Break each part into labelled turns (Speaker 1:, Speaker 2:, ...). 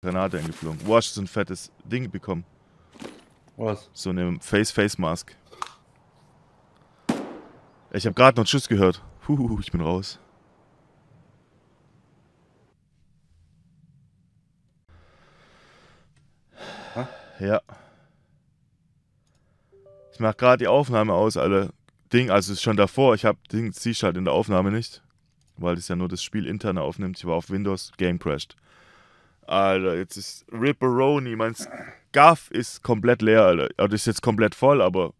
Speaker 1: Granate eingeflogen. Wo hast du so ein fettes Ding bekommen?
Speaker 2: Was?
Speaker 1: So eine Face-Face-Mask. Ich habe gerade noch einen Schuss gehört. Huhu, ich bin raus.
Speaker 2: Hä?
Speaker 1: Ja. Ich mach gerade die Aufnahme aus, alle Ding, also ist schon davor. Ich habe Ding, siehst halt in der Aufnahme nicht, weil das ja nur das Spiel interne aufnimmt. Ich war auf Windows, Game crashed. Alter, jetzt ist Ripperoni, mein Scuff ist komplett leer, Alter. Also ist jetzt komplett voll, aber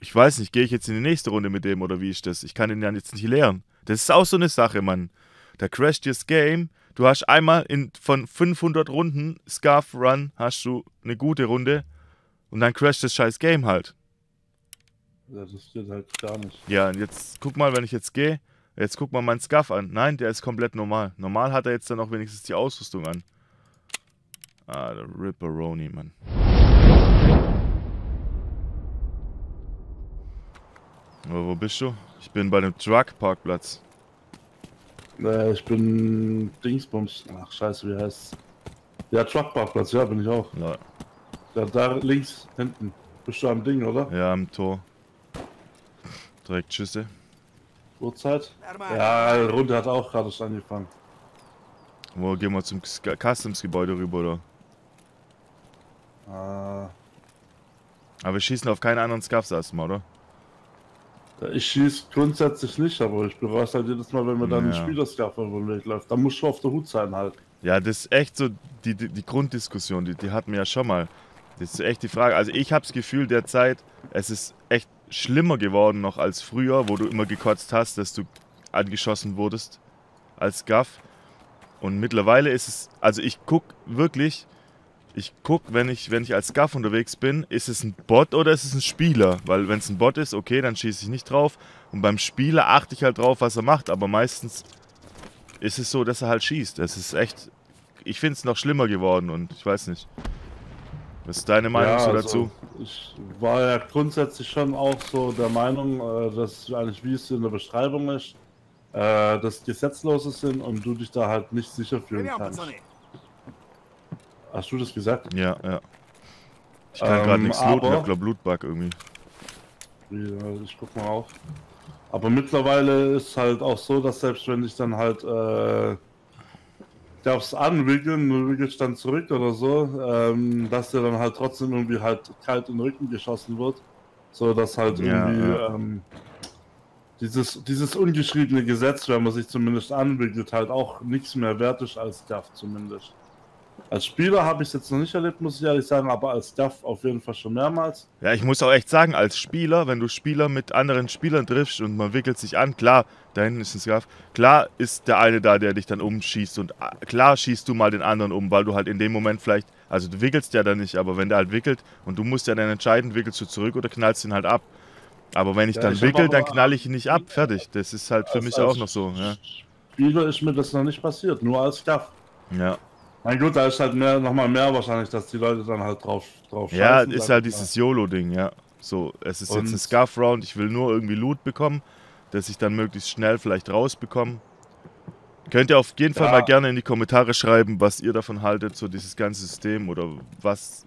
Speaker 1: ich weiß nicht, gehe ich jetzt in die nächste Runde mit dem oder wie ist das? Ich kann den ja jetzt nicht leeren. Das ist auch so eine Sache, Mann. Da crasht das Game. Du hast einmal in, von 500 Runden Scarf Run hast du eine gute Runde und dann crasht das scheiß Game halt.
Speaker 2: Das geht halt gar nicht.
Speaker 1: Ja, und jetzt guck mal, wenn ich jetzt gehe, jetzt guck mal meinen Scuff an. Nein, der ist komplett normal. Normal hat er jetzt dann auch wenigstens die Ausrüstung an. Ah, der Ripperoni, Mann. Aber wo bist du? Ich bin bei dem Truck-Parkplatz.
Speaker 2: Äh, ich bin Dingsbums. Ach, scheiße, wie heißt's? Ja, Truckparkplatz, ja, bin ich auch.
Speaker 1: Ja,
Speaker 2: Da, da links, hinten. Bist du am Ding, oder?
Speaker 1: ja am Tor. Direkt Schüsse.
Speaker 2: Uhrzeit? Ja, Runde hat auch gerade schon angefangen.
Speaker 1: Wo gehen wir zum Customs-Gebäude rüber, oder?
Speaker 2: Ah,
Speaker 1: Aber wir schießen auf keinen anderen Scuffs erstmal, oder?
Speaker 2: ich schieße grundsätzlich nicht, aber ich bereue es halt jedes Mal, wenn mir dann ein
Speaker 1: Ja.
Speaker 2: Spielerskaffer über den Weg läuft. Da muss schon auf der Hut sein halt.
Speaker 1: Ja, das ist echt so die, die, die Grunddiskussion, die, die hatten wir ja schon mal. Das ist echt die Frage. Also ich habe das Gefühl derzeit, es ist echt schlimmer geworden noch als früher, wo du immer gekotzt hast, dass du angeschossen wurdest als Gaff. Und mittlerweile ist es, also ich guck wirklich, ich guck, wenn ich, wenn ich als Gaff unterwegs bin, ist es ein Bot oder ist es ein Spieler? Weil wenn es ein Bot ist, okay, dann schieße ich nicht drauf. Und beim Spieler achte ich halt drauf, was er macht. Aber meistens ist es so, dass er halt schießt. Es ist echt, ich finde es noch schlimmer geworden und ich weiß nicht. Was ist deine Meinung
Speaker 2: ja,
Speaker 1: so
Speaker 2: also
Speaker 1: dazu?
Speaker 2: Also ich war ja grundsätzlich schon auch so der Meinung, äh, dass eigentlich wie es in der Beschreibung ist, äh, dass Gesetzlose sind und du dich da halt nicht sicher fühlen kannst. Hast du das gesagt?
Speaker 1: Ja, ja. Ich kann
Speaker 2: ähm,
Speaker 1: gerade nichts looten,
Speaker 2: aber,
Speaker 1: hab glaub Blutbug irgendwie.
Speaker 2: Ja, äh, ich guck mal auf. Aber mittlerweile ist halt auch so, dass selbst wenn ich dann halt äh, darf's anwickeln, du wickelst dann zurück oder so, ähm, dass dir dann halt trotzdem irgendwie halt kalt in den Rücken geschossen wird. So dass halt
Speaker 1: Ja,
Speaker 2: irgendwie
Speaker 1: ja.
Speaker 2: Ähm, dieses, dieses ungeschriebene Gesetz, wenn man sich zumindest anwickelt, halt auch nichts mehr wert ist als Duff zumindest. Als Spieler habe ich es jetzt noch nicht erlebt, muss ich ehrlich sagen, aber als Duff auf jeden Fall schon mehrmals.
Speaker 1: Ja, ich muss auch echt sagen, als Spieler, wenn du Spieler mit anderen Spielern triffst und man wickelt sich an, klar, da hinten ist ein Scarf, klar ist der eine da, der dich dann umschießt und ah, klar schießt du mal den anderen um, weil du halt in dem Moment vielleicht, also du wickelst ja dann nicht, aber wenn der halt wickelt und du musst ja dann entscheiden, wickelst du zurück oder knallst ihn halt ab. Aber wenn ich
Speaker 2: Ja,
Speaker 1: dann
Speaker 2: ich
Speaker 1: wickel, dann knall ich ihn nicht ab, fertig. Das ist halt für mich auch noch so. Ja.
Speaker 2: Spieler ist mir das noch nicht passiert, nur als Duff.
Speaker 1: ja.
Speaker 2: Na gut, da ist halt mehr, noch mal mehr wahrscheinlich, dass die Leute dann halt drauf, drauf
Speaker 1: Ja,
Speaker 2: scheißen,
Speaker 1: ist halt dieses YOLO-Ding, ja. So, es ist jetzt ein
Speaker 2: Und-
Speaker 1: Scarf-Round, ich will nur irgendwie Loot bekommen, dass ich dann möglichst schnell vielleicht rausbekomme. Könnt ihr auf jeden Fall
Speaker 2: Ja.
Speaker 1: mal gerne in die Kommentare schreiben, was ihr davon haltet, so dieses ganze System oder was.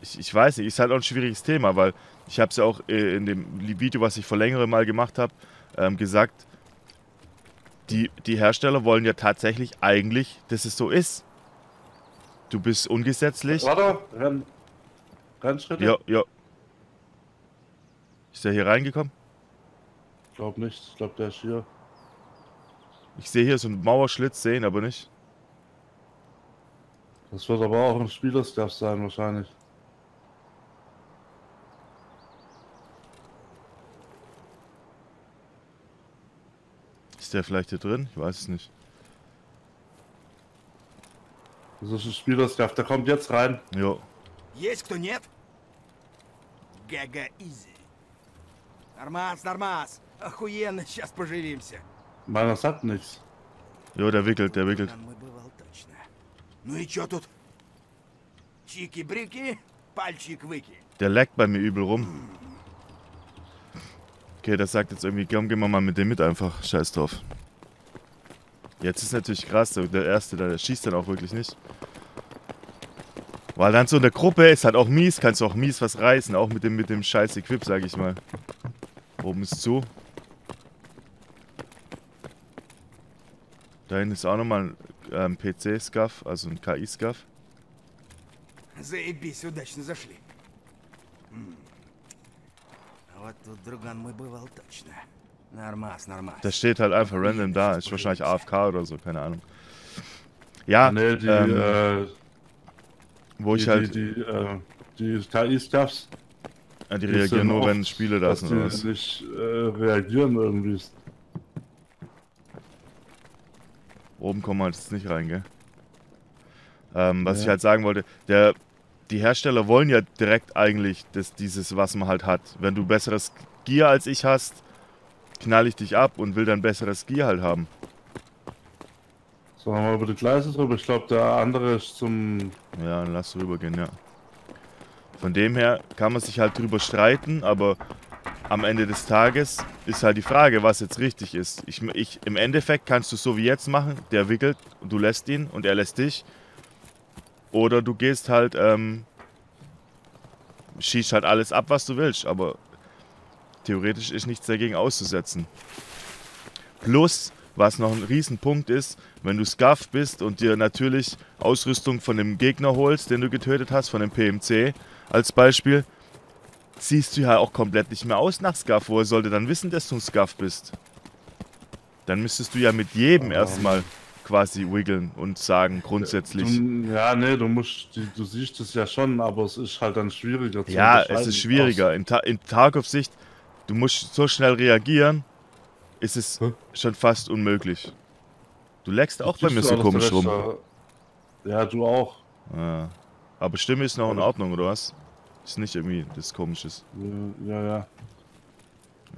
Speaker 1: Ich, ich weiß nicht, ist halt auch ein schwieriges Thema, weil ich habe es ja auch äh, in dem Video, was ich vor längerem mal gemacht habe, ähm, gesagt, die, die Hersteller wollen ja tatsächlich eigentlich, dass es so ist. Du bist ungesetzlich.
Speaker 2: Warte, Renn, Rennschritte?
Speaker 1: Ja, ja. Ist der hier reingekommen?
Speaker 2: Ich glaube nicht, ich glaube der ist hier.
Speaker 1: Ich sehe hier so einen Mauerschlitz, sehen aber nicht.
Speaker 2: Das wird aber auch ein Spielerstuff sein wahrscheinlich.
Speaker 1: Ist der vielleicht hier drin? Ich weiß es nicht.
Speaker 2: Das ist ein Spielerstuff, der kommt jetzt rein.
Speaker 1: Jo.
Speaker 3: Есть кто нет? Гага Изи. Нормас, нормас. Охуенно, сейчас поживимся.
Speaker 2: Meiner sagt nichts.
Speaker 1: Jo, der wickelt, der wickelt.
Speaker 3: Там мы бывал точно. Ну и чё тут? Чики-брики, пальчик-выки.
Speaker 1: Der leckt bei mir übel rum. Okay, das sagt jetzt irgendwie, komm, gehen wir mal mit dem mit einfach. Scheiß drauf. Jetzt ist natürlich krass, der erste, der schießt dann auch wirklich nicht. Weil dann so in der Gruppe ist halt auch mies, kannst du auch mies was reißen, auch mit dem, mit dem scheiß Equip, sag ich mal. Oben ist zu. Da hinten ist auch nochmal ein ähm, PC-Scuff, also ein KI-Scuff.
Speaker 3: Заебись, удачно зашли. М. Вот тут друган мой бывал точно.
Speaker 1: Das steht halt einfach random da. Ist wahrscheinlich AFK oder so, keine Ahnung. Ja, ah,
Speaker 2: nee, die,
Speaker 1: ähm,
Speaker 2: äh,
Speaker 1: wo
Speaker 2: die,
Speaker 1: ich halt.
Speaker 2: Die, die, äh, die KI-Stuffs.
Speaker 1: Ja, die reagieren nur,
Speaker 2: oft,
Speaker 1: wenn Spiele da sind oder was?
Speaker 2: Die nicht äh, reagieren irgendwie.
Speaker 1: Oben kommen wir halt jetzt nicht rein, gell? Ähm, was
Speaker 2: ja.
Speaker 1: ich halt sagen wollte, der, die Hersteller wollen ja direkt eigentlich das, dieses, was man halt hat. Wenn du besseres Gear als ich hast, knall ich dich ab und will dann besseres Gear halt haben.
Speaker 2: So, haben wir über die Gleise drüber. Ich glaube, der andere ist zum.
Speaker 1: Ja, dann lass rübergehen, ja. Von dem her kann man sich halt drüber streiten, aber am Ende des Tages ist halt die Frage, was jetzt richtig ist. Ich, ich, Im Endeffekt kannst du so wie jetzt machen, der wickelt und du lässt ihn und er lässt dich. Oder du gehst halt, ähm, schießt halt alles ab, was du willst, aber theoretisch ist nichts dagegen auszusetzen. Plus, was noch ein Riesenpunkt ist, wenn du Scuff bist und dir natürlich Ausrüstung von dem Gegner holst, den du getötet hast, von dem PMC als Beispiel, siehst du ja auch komplett nicht mehr aus nach Scuff. Woher sollte dann wissen, dass du ein Scuff bist? Dann müsstest du ja mit jedem
Speaker 2: Oh.
Speaker 1: erstmal quasi wiggeln und sagen, grundsätzlich.
Speaker 2: Du, ja, nee, du musst, du siehst es ja schon, aber es ist halt dann schwieriger zu
Speaker 1: Ja, es ist schwieriger. In, Ta in Tarkov-Sicht, du musst so schnell reagieren, ist es
Speaker 2: hm?
Speaker 1: schon fast unmöglich. Du leckst auch bei mir so komisch rum.
Speaker 2: Ja, du auch.
Speaker 1: Ja. Aber Stimme ist noch in Ordnung, oder was? Ist nicht irgendwie das Komisches.
Speaker 2: Ja, ja.
Speaker 1: Ja,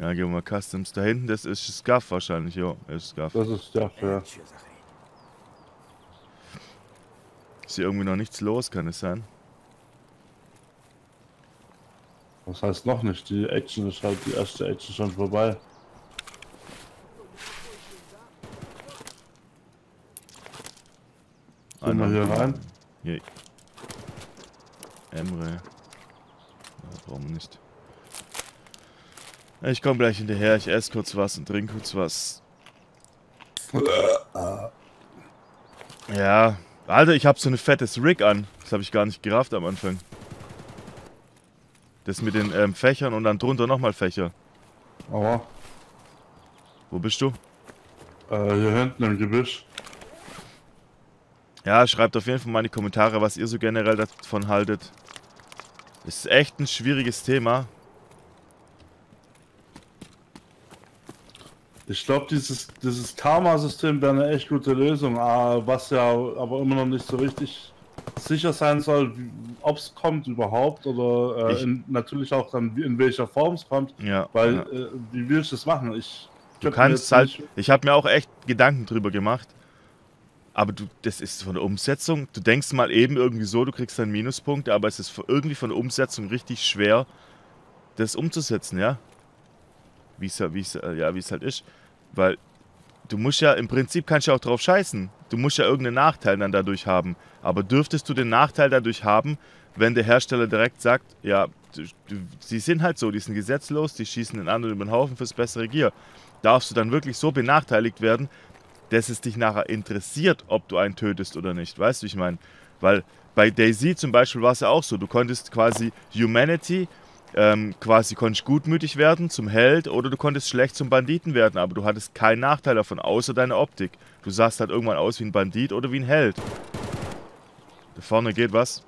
Speaker 1: ja gehen wir mal Customs. Da hinten, das ist Scuff wahrscheinlich, jo. Das ist Scuff.
Speaker 2: Das ist
Speaker 3: Scuff, ja.
Speaker 1: Ist hier irgendwie noch nichts los, kann es sein?
Speaker 2: Was heißt noch nicht? Die Action ist halt die erste Action schon vorbei. Wir hier rein?
Speaker 1: Hier. Emre. Ja, wir nicht. Ich komme gleich hinterher. Ich esse kurz was und trinke kurz was. Ja. Alter, ich habe so eine fettes Rig an. Das habe ich gar nicht gerafft am Anfang. Das mit den ähm, Fächern und dann drunter nochmal Fächer.
Speaker 2: Aber
Speaker 1: Wo bist du?
Speaker 2: äh, hier hinten im Gebüsch.
Speaker 1: Ja, schreibt auf jeden Fall mal in die Kommentare, was ihr so generell davon haltet. Ist echt ein schwieriges Thema.
Speaker 2: Ich glaube, dieses, dieses Karma-System wäre eine echt gute Lösung, ah, was ja aber immer noch nicht so richtig sicher sein soll, ob es kommt überhaupt oder äh,
Speaker 1: Ich-
Speaker 2: in, natürlich auch dann in welcher Form es kommt,
Speaker 1: Ja.
Speaker 2: weil
Speaker 1: ja.
Speaker 2: äh, wie willst du das machen? Ich
Speaker 1: Du kannst halt. Ich habe mir auch echt Gedanken drüber gemacht. Aber du, das ist von der Umsetzung. Du denkst mal eben irgendwie so, du kriegst dann Minuspunkte, aber es ist irgendwie von der Umsetzung richtig schwer, das umzusetzen, ja? Wie es ja, es, äh, es halt ist. Weil du musst ja, im Prinzip kannst du ja auch drauf scheißen. Du musst ja irgendeinen Nachteil dann dadurch haben. Aber dürftest du den Nachteil dadurch haben, wenn der Hersteller direkt sagt, ja, sie sind halt so, die sind gesetzlos, die schießen den anderen über den Haufen fürs bessere Gear. Darfst du dann wirklich so benachteiligt werden, dass es dich nachher interessiert, ob du einen tötest oder nicht. Weißt du, ich meine? Weil bei Daisy zum Beispiel war es ja auch so, du konntest quasi Humanity, ähm, quasi konntest gutmütig werden zum Held oder du konntest schlecht zum Banditen werden, aber du hattest keinen Nachteil davon, außer deine Optik. Du sahst halt irgendwann aus wie ein Bandit oder wie ein Held. Da vorne geht was.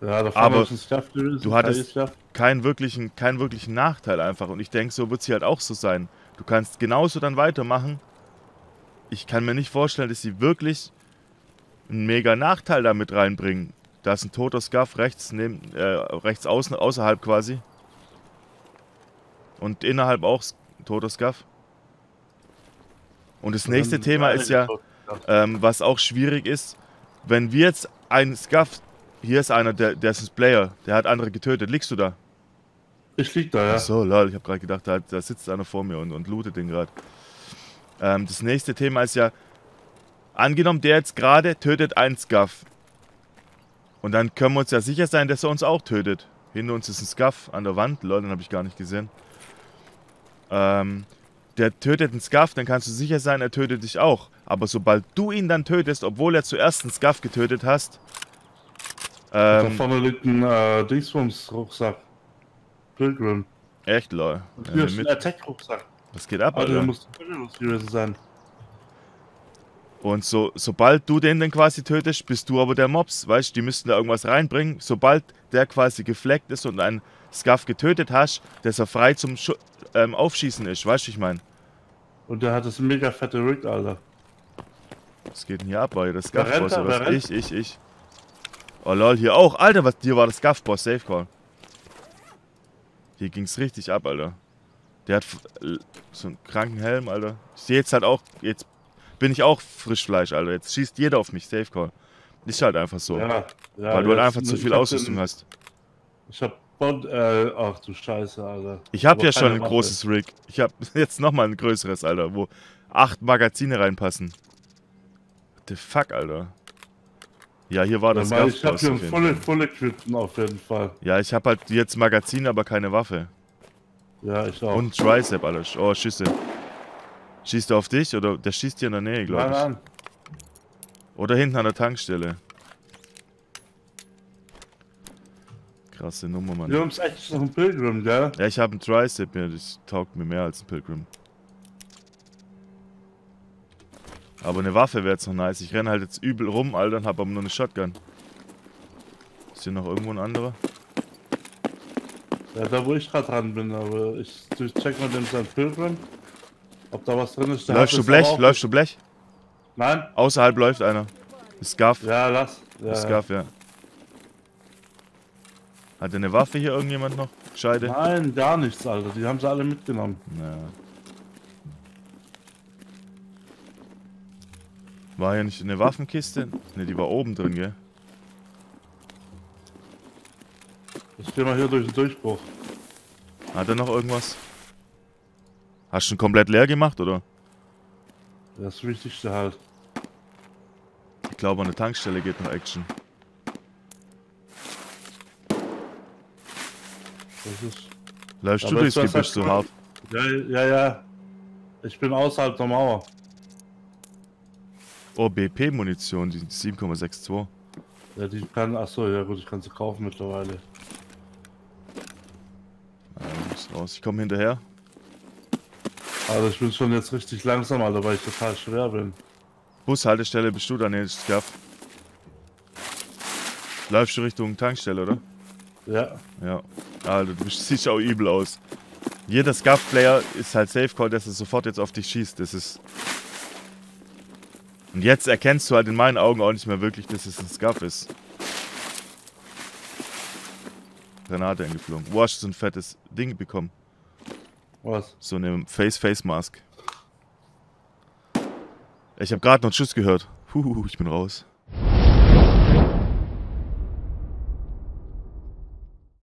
Speaker 2: Ja, da
Speaker 1: aber
Speaker 2: vorne ist ein Staff gewesen,
Speaker 1: du hattest- keinen wirklichen, keinen wirklichen Nachteil einfach. Und ich denke, so wird es hier halt auch so sein. Du kannst genauso dann weitermachen. Ich kann mir nicht vorstellen, dass sie wirklich einen mega Nachteil damit reinbringen. Da ist ein toter Scuff rechts, neben, äh, rechts außen, außerhalb quasi. Und innerhalb auch toter Scuff. Und das nächste Thema ist ja, ähm, was auch schwierig ist, wenn wir jetzt einen Scuff, hier ist einer, der, der ist ein Player, der hat andere getötet, liegst du da?
Speaker 2: Ich lieg da, ja.
Speaker 1: Ach so, lol, ich habe gerade gedacht, da, da sitzt einer vor mir und, und lootet den gerade. Ähm, das nächste Thema ist ja, angenommen, der jetzt gerade tötet einen Scuff. Und dann können wir uns ja sicher sein, dass er uns auch tötet. Hinter uns ist ein Scuff an der Wand. Leute, den habe ich gar nicht gesehen. Ähm, der tötet einen Scuff, dann kannst du sicher sein, er tötet dich auch. Aber sobald du ihn dann tötest, obwohl er zuerst einen Scuff getötet hast,
Speaker 2: da
Speaker 1: ähm,
Speaker 2: vorne liegt ein äh, Dingsbums-Rucksack. Pilgrim.
Speaker 1: echt lol. Ja,
Speaker 2: hier ist ein. Attack-Rucksack.
Speaker 1: Was geht ab,
Speaker 2: Alter, der
Speaker 1: Alter?
Speaker 2: muss Pilgrims gewesen sein.
Speaker 1: Und so, sobald du den dann quasi tötest, bist du aber der Mops, weißt du, die müssten da irgendwas reinbringen. Sobald der quasi gefleckt ist und einen Scuff getötet hast, dass er frei zum Schu ähm, Aufschießen ist, weißt du, ich meine.
Speaker 2: Und der hat das mega fette Rig, Alter.
Speaker 1: Was geht denn hier ab, Alter? Das Scuff-Boss oder was? Ich, ich, ich. Oh lol, hier auch. Alter, was dir war das Scuff-Boss, Safe Call. Hier ging's richtig ab, Alter. Der hat so einen kranken Helm, Alter. Ich sehe jetzt halt auch, jetzt bin ich auch Frischfleisch, Alter. Jetzt schießt jeder auf mich, Safe Call. Ist halt einfach so.
Speaker 2: Ja, ja,
Speaker 1: weil du halt einfach zu viel Ausrüstung
Speaker 2: den,
Speaker 1: hast.
Speaker 2: Ich hab Bond, äh, ach du Scheiße, Alter.
Speaker 1: Ich habe ja schon ein
Speaker 2: Waffe.
Speaker 1: großes Rig. Ich habe jetzt nochmal ein größeres, Alter, wo acht Magazine reinpassen. What the fuck, Alter? Ja, hier war
Speaker 2: Ja,
Speaker 1: das
Speaker 2: weil ich hab hier
Speaker 1: jeden
Speaker 2: volle, volle Quitten auf jeden Fall.
Speaker 1: Ja, ich habe halt jetzt Magazin, aber keine Waffe.
Speaker 2: Ja, ich auch.
Speaker 1: Und Tricep, Alter. Oh, Schüsse. Schießt er auf dich oder der schießt hier in der Nähe, glaube
Speaker 2: nein,
Speaker 1: ich.
Speaker 2: nein.
Speaker 1: Oder hinten an der Tankstelle. Krasse Nummer, Mann.
Speaker 2: Ums Eck ist noch ein Pilgrim, gell?
Speaker 1: Ja, ich habe einen Tricep, ja, das taugt mir mehr als ein Pilgrim. Aber eine Waffe wäre jetzt noch nice. Ich renne halt jetzt übel rum, Alter, und habe aber nur eine Shotgun. Ist hier noch irgendwo ein anderer?
Speaker 2: Ja, da wo ich gerade dran bin, aber ich, check mal den sein Pilgrim. Ob da was drin ist. Der
Speaker 1: Läufst du Blech? Läufst du Blech?
Speaker 2: Nein?
Speaker 1: Außerhalb läuft einer. Ist Scuff.
Speaker 2: Ja, lass. Ja,
Speaker 1: Ist Scuff, ja. Hat der eine Waffe hier irgendjemand noch? Scheide?
Speaker 2: Nein, gar nichts, Alter. Die haben sie alle mitgenommen.
Speaker 1: Ja. War hier nicht eine Waffenkiste? Ne, die war oben drin, gell?
Speaker 2: Ich geh mal hier durch den Durchbruch.
Speaker 1: Hat er noch irgendwas? Hast du ihn komplett leer gemacht, oder?
Speaker 2: Das Wichtigste halt.
Speaker 1: Ich glaube, an der Tankstelle geht noch Action.
Speaker 2: Ist.
Speaker 1: Läufst
Speaker 2: Aber
Speaker 1: du durchs
Speaker 2: ist das
Speaker 1: Gebüsch
Speaker 2: halt cool?
Speaker 1: hart?
Speaker 2: Ja, ja, ja. Ich bin außerhalb der Mauer.
Speaker 1: Oh, BP-Munition, die 7,62.
Speaker 2: Ja, die kann. Achso, ja gut, ich kann sie kaufen mittlerweile.
Speaker 1: Ja, muss raus. Ich komme hinterher.
Speaker 2: Also ich bin schon jetzt richtig langsam, Alter, weil ich total schwer bin.
Speaker 1: Bushaltestelle bist du da? Ne, ist Scuff. Läufst du Richtung Tankstelle, oder?
Speaker 2: Ja.
Speaker 1: Ja. Alter, du siehst auch übel aus. Jeder Scuff-Player ist halt Safe Call, dass er sofort jetzt auf dich schießt. Das ist. Und jetzt erkennst du halt in meinen Augen auch nicht mehr wirklich, dass es ein Scuff ist. Granate eingeflogen. Wo hast du so ein fettes Ding bekommen?
Speaker 2: Was?
Speaker 1: So eine Face-Face-Mask. Ich habe gerade noch einen Schuss gehört. Huhu, ich bin raus.